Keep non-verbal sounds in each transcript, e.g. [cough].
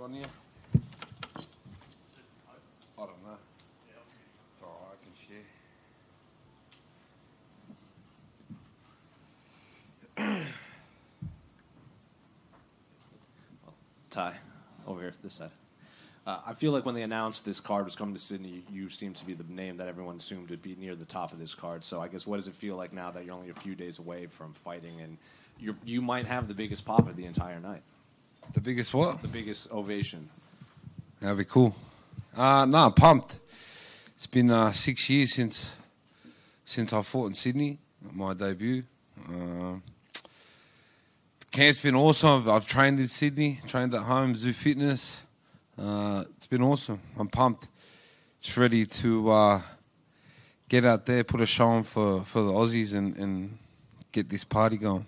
one here? I don't know. It's alright, I can share. [coughs] Ty, over here, this side. Uh, I feel like when they announced this card was coming to Sydney, you seem to be the name that everyone assumed would be near the top of this card. So I guess what does it feel like now that you're only a few days away from fighting and you you might have the biggest pop of the entire night, The biggest what? the biggest ovation. That'd be cool. Uh, no, I'm pumped. It's been uh, six years since since I fought in Sydney, my debut. Uh, camp's been awesome. I've, I've trained in Sydney, trained at home, Zoo Fitness. Uh, it's been awesome. I'm pumped. It's ready to uh, get out there, put a show on for, for the Aussies, and, and get this party going.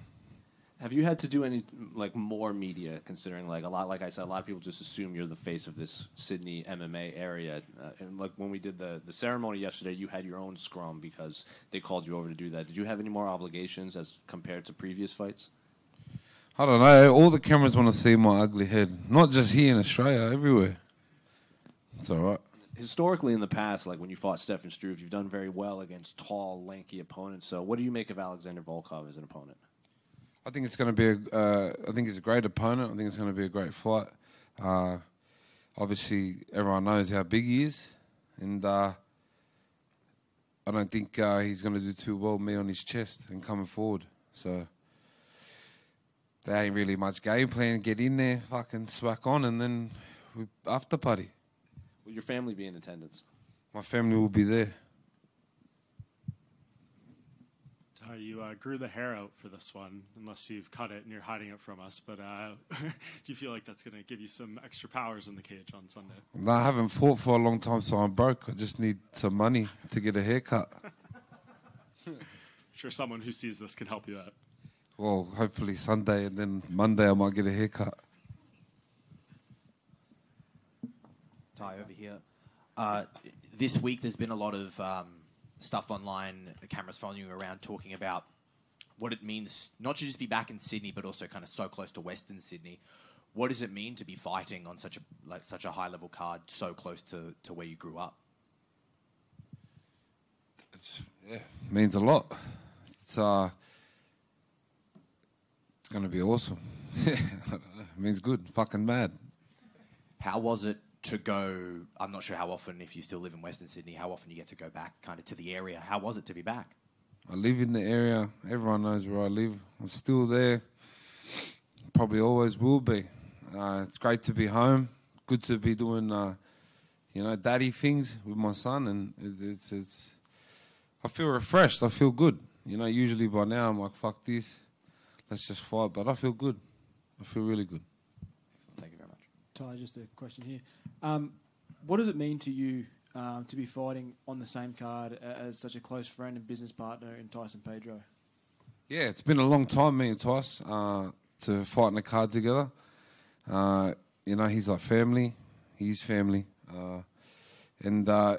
Have you had to do any like more media? Considering like a lot, like I said, a lot of people just assume you're the face of this Sydney MMA area. Uh, and like when we did the the ceremony yesterday, you had your own scrum because they called you over to do that. Did you have any more obligations as compared to previous fights? I don't know. All the cameras want to see my ugly head. Not just here in Australia, everywhere. It's all right. Historically, in the past, like when you fought Stefan Struve, you've done very well against tall, lanky opponents. So, what do you make of Alexander Volkov as an opponent? I think it's going to be. A, uh, I think it's a great opponent. I think it's going to be a great fight. Uh, obviously, everyone knows how big he is, and uh, I don't think uh, he's going to do too well me on his chest and coming forward. So there ain't really much game plan. Get in there, fucking smack on, and then we after party. Will your family be in attendance? My family will be there. Ty, you uh, grew the hair out for this one, unless you've cut it and you're hiding it from us. But uh, [laughs] do you feel like that's going to give you some extra powers in the cage on Sunday? No, I haven't fought for a long time, so I'm broke. I just need some money to get a haircut. I'm [laughs] sure someone who sees this can help you out. Well, hopefully Sunday, and then Monday I might get a haircut. Ty over here. Uh, this week, there's been a lot of um, stuff online, the cameras following you around, talking about what it means not to just be back in Sydney, but also kind of so close to Western Sydney. What does it mean to be fighting on such a like such a high level card, so close to, to where you grew up? Yeah, means a lot. It's uh, it's gonna be awesome. [laughs] It means good. Fucking mad. How was it to go? I'm not sure how often, if you still live in Western Sydney, how often you get to go back, kind of to the area. How was it to be back? I live in the area. Everyone knows where I live. I'm still there. Probably always will be. Uh, it's great to be home. Good to be doing, uh, you know, daddy things with my son, and it's, it's, it's. I feel refreshed. I feel good. You know, usually by now I'm like, fuck this, let's just fight. But I feel good. I feel really good. Thank you very much. Ty, just a question here. Um, what does it mean to you um, to be fighting on the same card as such a close friend and business partner in Tyson Pedro? Yeah, it's been a long time, me and Tice, uh, to fight in the card together. Uh, you know, he's like family. He's family. Uh, and uh,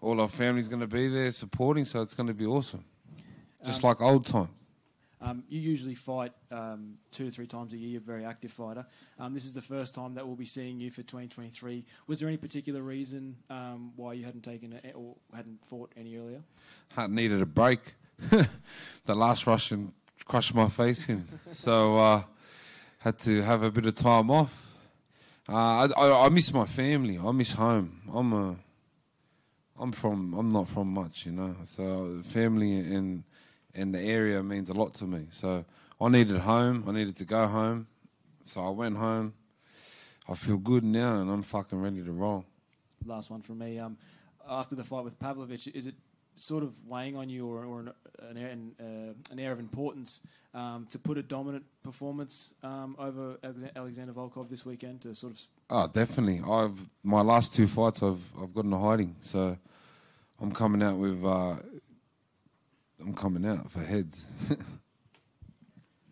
all our family's going to be there supporting, so it's going to be awesome. Just Um, like old times. Um, you usually fight um, two to three times a year. You're a very active fighter. Um, this is the first time that we'll be seeing you for 2023. Was there any particular reason um, why you hadn't taken a, or hadn't fought any earlier? I needed a break. [laughs] the last Russian crushed my face in. so uh, had to have a bit of time off. Uh, I, I, I miss my family. I miss home. I'm a, I'm from. I'm not from much, you know. So family and and the area means a lot to me. So I needed home. I needed to go home. So I went home. I feel good now, and I'm fucking ready to roll. Last one from me. Um, after the fight with Pavlovich, is it sort of weighing on you, or, or an, an, air, an, uh, an air of importance um, to put a dominant performance um, over Alexander Volkov this weekend to sort of Oh, definitely. I've my last two fights, I've I've got into hiding, so I'm coming out with. Uh, I'm coming out for heads.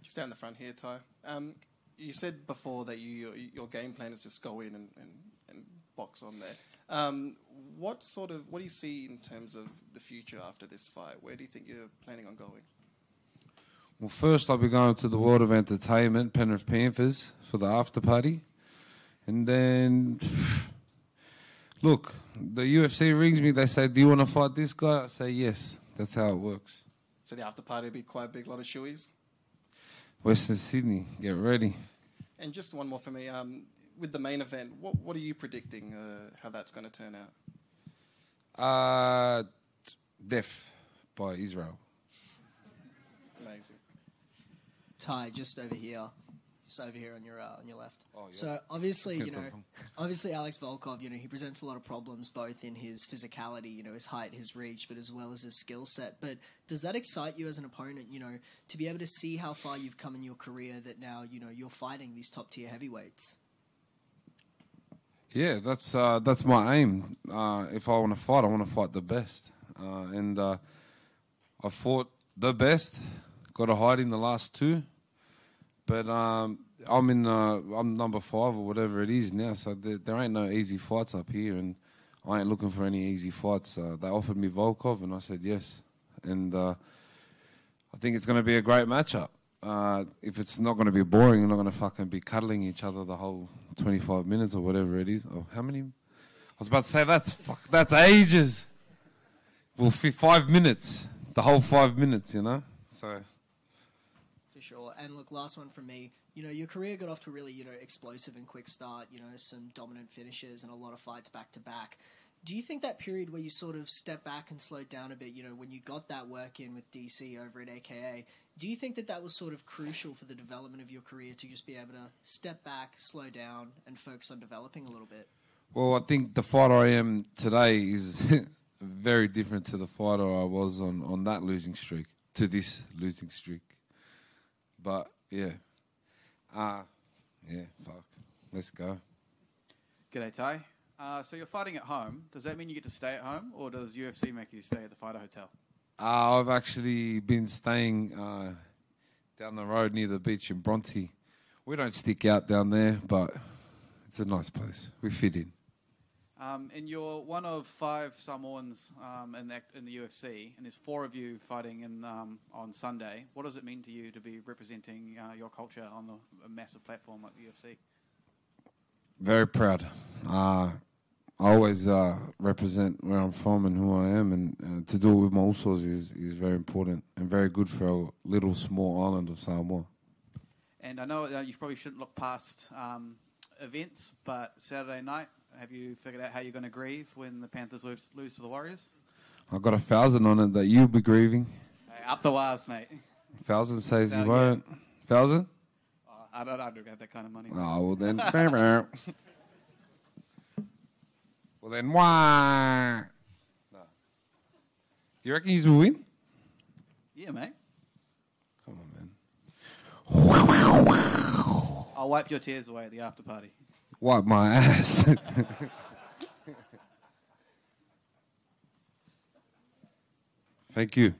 Just down the front here, Ty. Um, you said before that you, your, your game plan is just go in and, and, and box on there. Um, what sort of what do you see in terms of the future after this fight? Where do you think you're planning on going? well, first I'll be going to the World of Entertainment, Penrith Panthers, for the after party, And then, look, the UFC rings me. They say, "Do you want to fight this guy?" I say, "Yes." That's how it works. So the after party will be quite a big lot of shoeys. Western Sydney, get ready. And just one more for me. Um, with the main event, what what are you predicting uh, how that's going to turn out? Uh, death by Israel. Amazing. Ty, just over here, just over here on your uh, on your left. Oh, yeah. So obviously, you know, [laughs] obviously Alex Volkov, you know, he presents a lot of problems both in his physicality, you know, his height, his reach, but as well as his skill set. But does that excite you as an opponent, you know, to be able to see how far you've come in your career that now, you know, you're fighting these top tier heavyweights? Yeah, that's uh, that's my aim. Uh, if I want to fight, I want to fight the best, uh, and uh, I fought the best. Got a hide in the last two, but um, I'm in. Uh, I'm number five or whatever it is now. So there, there ain't no easy fights up here, and I ain't looking for any easy fights. Uh, they offered me Volkov, and I said yes, and uh, I think it's going to be a great matchup. Uh, if it's not going to be boring, we're not going to fucking be cuddling each other the whole 25 minutes or whatever it is. Oh, how many? I was about to say that's fuck, that's ages. Well, f- five minutes, the whole five minutes, you know. So sure. And look, last one from me. You know, your career got off to a really, you know, explosive and quick start, you know, some dominant finishes and a lot of fights back to back. Do you think that period where you sort of step back and slowed down a bit, you know, when you got that work in with DC over at AKA, do you think that that was sort of crucial for the development of your career to just be able to step back, slow down, and focus on developing a little bit? Well, I think the fighter I am today is [laughs] very different to the fighter I was on, on that losing streak, to this losing streak. But yeah, uh, yeah, fuck, let's go. G'day, Ty. Uh, so you're fighting at home. Does that mean you get to stay at home, or does UFC make you stay at the fighter hotel? Uh, I've actually been staying uh, down the road near the beach in Bronte. We don't stick out down there, but it's a nice place. We fit in. Um, and you're one of five Samoans um, in, the, in the UFC, and there's four of you fighting in, um, on Sunday. What does it mean to you to be representing uh, your culture on the, a massive platform like the UFC? Very proud. Uh, I always uh, represent where I'm from and who I am, and uh, to do it with my Usos is, is very important and very good for a little small island of Samoa. And I know uh, you probably shouldn't look past um, events, but Saturday night, have you figured out how you're going to grieve when the Panthers lose, lose to the Warriors? I've got a thousand on it that you'll be grieving. Hey, up the wires, mate. Thousand says you won't. Thousand? Oh, I don't, I don't have that kind of money. Oh, well then. [laughs] well then, why? No. Do you reckon he's will win? Yeah, mate. Come on, man. I'll wipe your tears away at the after party. Wipe my ass. [laughs] Thank you.